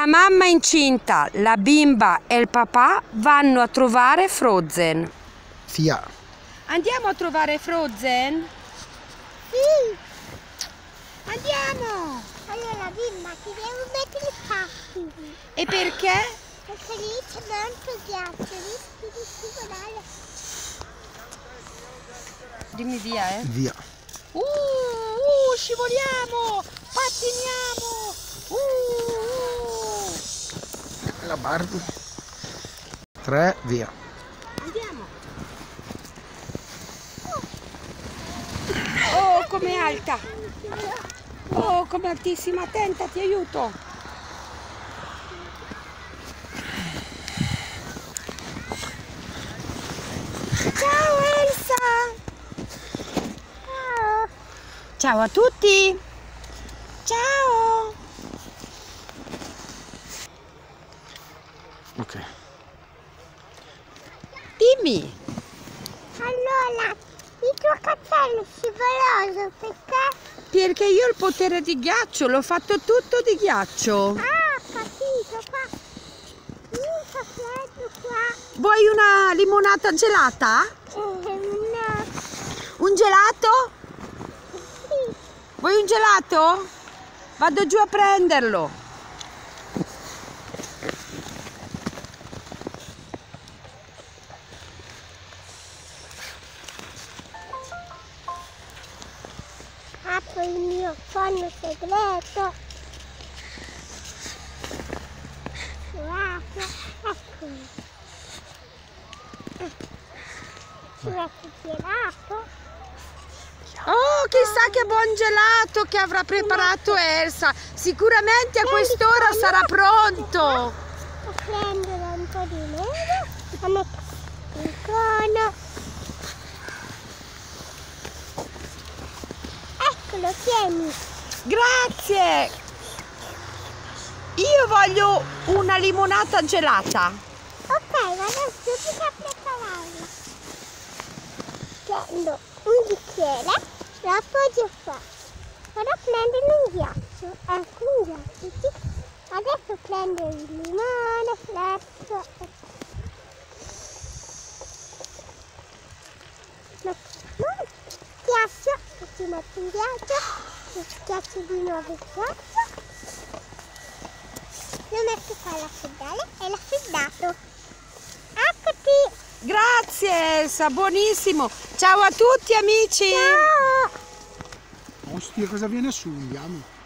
La mamma incinta, la bimba e il papà vanno a trovare Frozen. Via. Andiamo a trovare Frozen? Sì, Andiamo! allora bimba ti devo mettere i tappi. E perché? Perché lì c'è tanto ghiaccio, rischi di scivolare. Dimmi via, eh. Via. Uh, uh, scivoliamo! Pattiniamo! Uh, uh. La Barbie. Tre, via. Andiamo! Oh, com'è alta! Oh, com'è altissima! Attenta, ti aiuto! Ciao Elsa! Ciao. Ciao a tutti! Ciao! Ok. Dimmi! Allora, il tuo cappello è scivoloso perché? Perché io ho il potere di ghiaccio, l'ho fatto tutto di ghiaccio. Ah, capito, qua. Mi fa freddo qua. Vuoi una limonata gelata? Eh, no, Un gelato? sì. Vuoi un gelato? Vado giù a prenderlo. Apro il mio forno segreto. Apro, eccolo. Ci il gelato. Oh, chissà che buon gelato che avrà preparato Elsa. Sicuramente a quest'ora sarà pronto. Da un po' di neve, lo metto in cono. Eccolo, tieni. Grazie. Io voglio una limonata gelata. Ok, vado subito a prepararlo. Prendo un bicchiere, lo appoggio qua. Ora prendo un ghiaccio. Ecco un ghiaccio, sì. Adesso prendo il limone, fresco. Metto il ghiaccio, il ghiaccio, lo schiaccio di nuovo il ghiaccio. Lo metto qua alla raffreddare e l'ho freddato. Eccoti! Grazie Elsa, buonissimo. Ciao a tutti amici. Ciao! Ostia, cosa viene su? Andiamo.